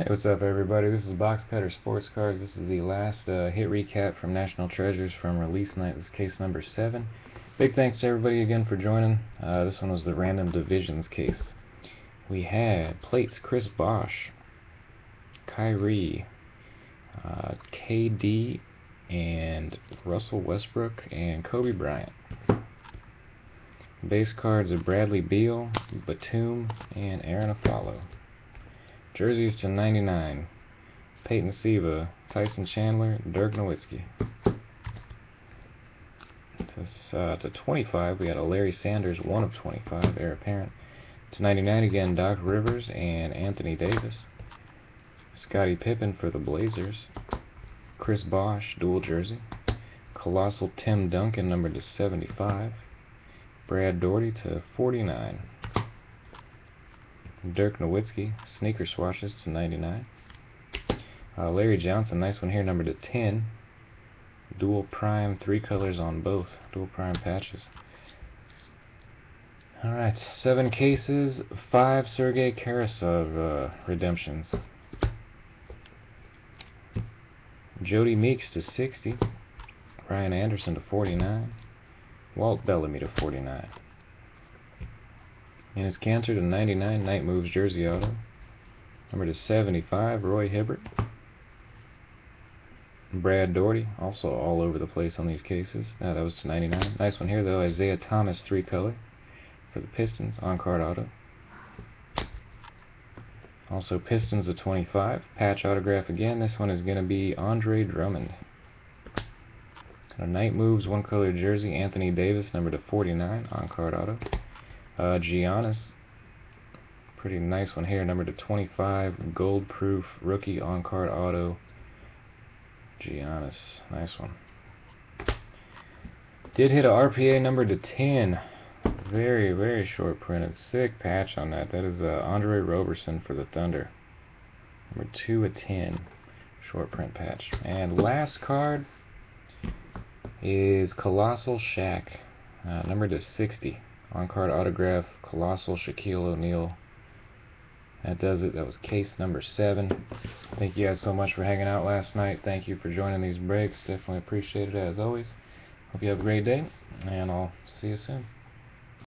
Hey, what's up everybody? This is Box Cutter Sports Cards. This is the last uh, hit recap from National Treasures from release night. This is case number 7. Big thanks to everybody again for joining. Uh, this one was the Random Divisions case. We had plates Chris Bosh, Kyrie, uh, KD, and Russell Westbrook, and Kobe Bryant. Base cards are Bradley Beal, Batum, and Arron Afflalo. Jerseys to 99. Peyton Siva, Tyson Chandler, Dirk Nowitzki. To, uh, to 25, we got a Larry Sanders, 1 of 25, heir apparent. To 99 again, Doc Rivers and Anthony Davis. Scottie Pippen for the Blazers. Chris Bosh, dual jersey. Colossal Tim Duncan, numbered to 75. Brad Daugherty to 49. Dirk Nowitzki, sneaker swashes to 99. Uh, Larry Johnson, nice one here, number to 10. Dual prime, three colors on both. Dual prime patches. Alright, seven cases, five Sergey Karasev uh, redemptions. Jodie Meeks to 60. Ryan Anderson to 49. Walt Bellamy to 49. Enes Kanter to 99, Night Moves Jersey Auto. Number to 75, Roy Hibbert. Brad Daugherty, also all over the place on these cases. Now that was to 99. Nice one here though, Isiah Thomas, three color for the Pistons, on card auto. Also Pistons of 25, patch autograph again. This one is going to be Andre Drummond. Kind night moves, one color jersey, Anthony Davis, number to 49, on card auto. Uh, Giannis, pretty nice one here, number to 25, gold proof, rookie on card auto. Giannis, nice one. Did hit a RPA number to 10. Very, very short printed. Sick patch on that. That is uh, Andre Roberson for the Thunder. Number 2 of 10. Short print patch. And last card is Colossal Shaq. Uh, number to 60 on card autograph Colossal Shaquille O'Neal. That does it. That was case number seven. Thank you guys so much for hanging out last night. Thank you for joining these breaks. Definitely appreciate it as always. Hope you have a great day, and I'll see you soon.